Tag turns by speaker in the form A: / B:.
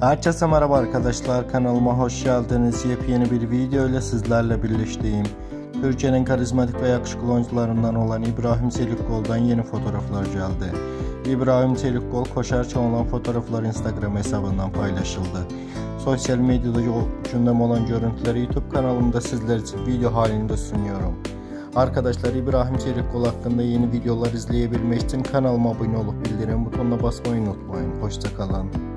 A: Herkese merhaba arkadaşlar kanalıma hoş geldiniz. Yepyeni bir video ile sizlerle birleştiğim Türkiye'nin karizmatik ve yakışıklı oyuncularından olan İbrahim Çelikkol'dan yeni fotoğraflar geldi. İbrahim Çelikkol koşarken olan fotoğraflar Instagram hesabından paylaşıldı. Sosyal medyada gündem olan görüntüleri YouTube kanalımda sizler için video halinde sunuyorum. Arkadaşlar İbrahim Çelikkol hakkında yeni videolar izleyebilmek için kanalıma abone olup bildirim butonuna basmayı unutmayın. Hoşçakalın.